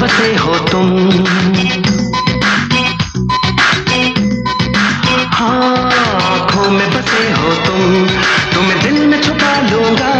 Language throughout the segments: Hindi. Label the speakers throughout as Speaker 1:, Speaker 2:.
Speaker 1: बसे हो तुम। हाँ आँखों में बसे हो तुम। तुम्हें दिल में छुपा लूँगा।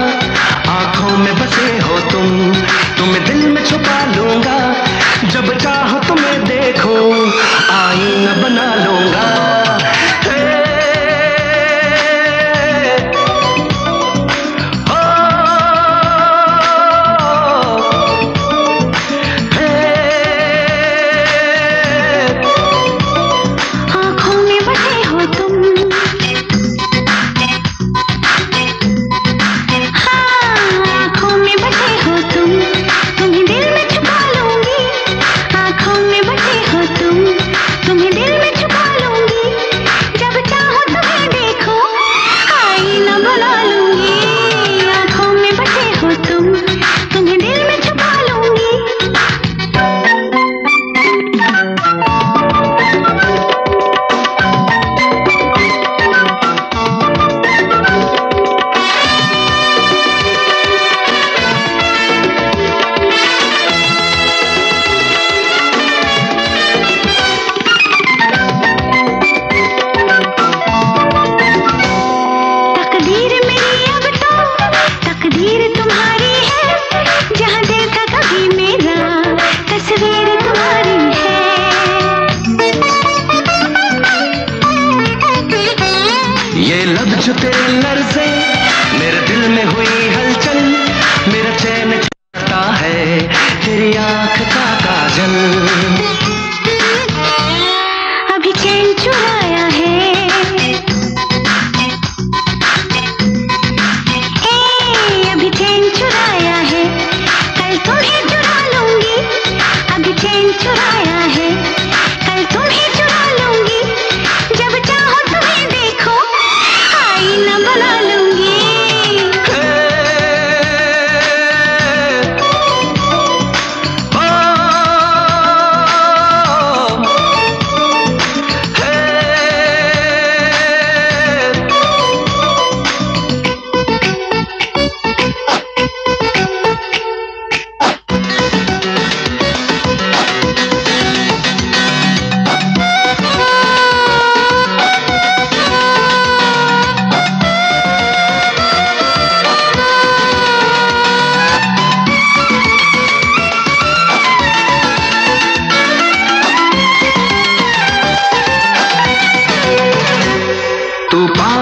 Speaker 1: should get let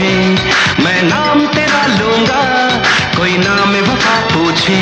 Speaker 1: पूछे मैं नाम तेरा लूँगा कोई नाम वफा पूछे।